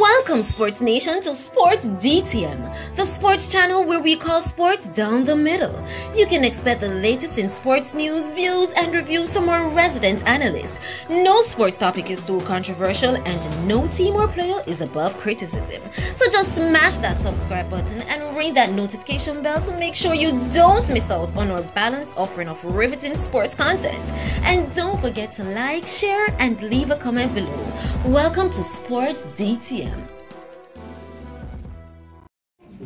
Welcome, Sports Nation, to Sports DTM, the sports channel where we call sports down the middle. You can expect the latest in sports news, views, and reviews from our resident analysts. No sports topic is too controversial, and no team or player is above criticism. So just smash that subscribe button and ring that notification bell to make sure you don't miss out on our balanced offering of riveting sports content. And don't forget to like, share, and leave a comment below. Welcome to Sports DTM.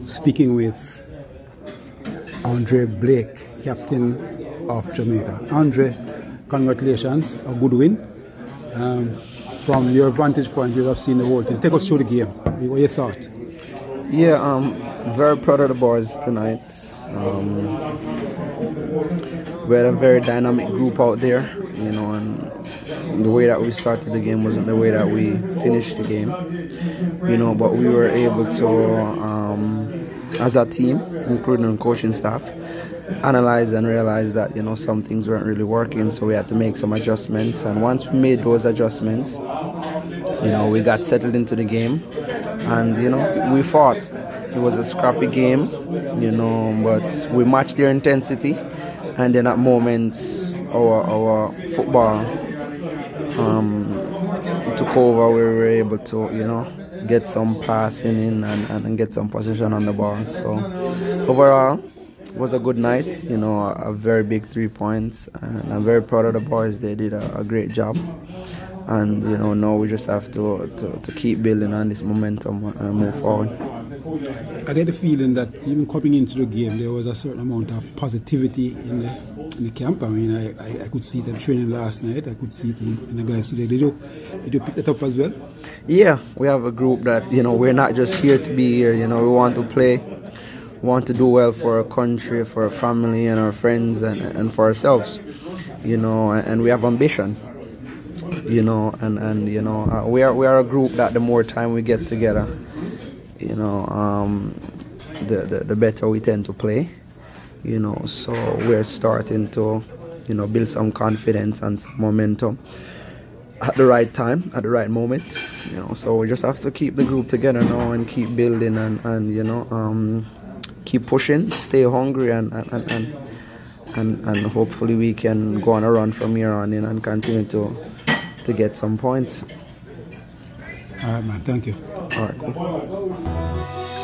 Speaking with Andre Blake, captain of Jamaica. Andre, congratulations, a good win. Um, from your vantage point, you have seen the whole thing. Take us through the game. What you thought? Yeah, um, very proud of the boys tonight. Um, we had a very dynamic group out there, you know, and the way that we started the game wasn't the way that we finished the game, you know, but we were able to, um, as a team, including coaching staff, analyze and realize that, you know, some things weren't really working, so we had to make some adjustments. And once we made those adjustments, you know, we got settled into the game and, you know, we fought. It was a scrappy game, you know, but we matched their intensity and then at moments our, our football um, took over. We were able to, you know, get some passing in and, and get some position on the ball. So overall, it was a good night. You know, a, very big three points, and I'm very proud of the boys. They did a, a great job. And you know, now we just have to, to, to keep building on this momentum and move forward. I get the feeling that even coming into the game, there was a certain amount of positivity in the, in the camp. I mean, I, I, I could see them training last night. I could see it in, in the guys today. Did you, did you pick that up as well? Yeah, we have a group that, you know, we're not just here to be here. You know, we want to play, want to do well for our country, for our family and our friends and, and for ourselves. You know, and we have ambition you know, and and you know, uh, we are we are a group that the more time we get together, you know, um, the, the the better we tend to play, you know. So we're starting to, you know, build some confidence and some momentum at the right time, at the right moment, you know. So we just have to keep the group together now and keep building and and you know, um, keep pushing, stay hungry and and. and, and and, and hopefully we can go on a run from here on in and continue to to get some points. All right, man. Thank you. All right, cool.